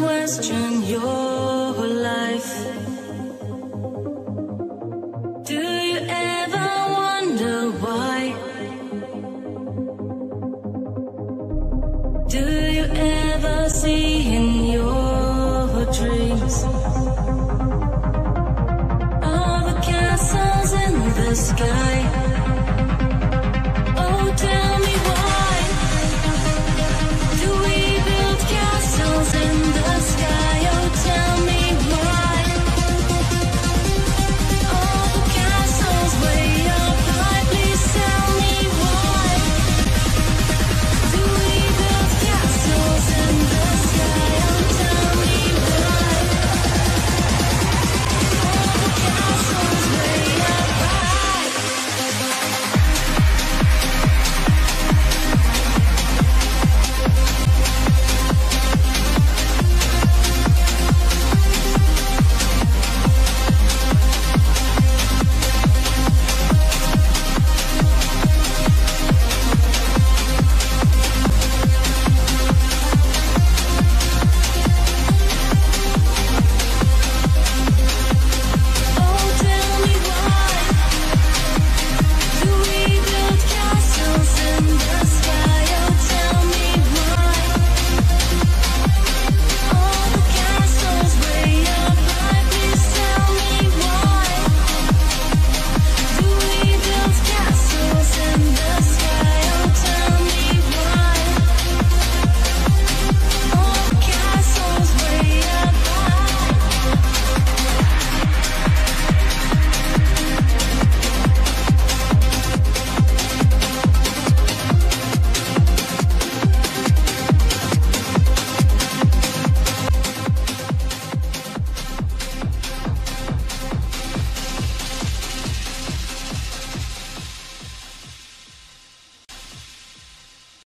question your life. Do you ever wonder why? Do you ever see in your dreams all the castles in the sky?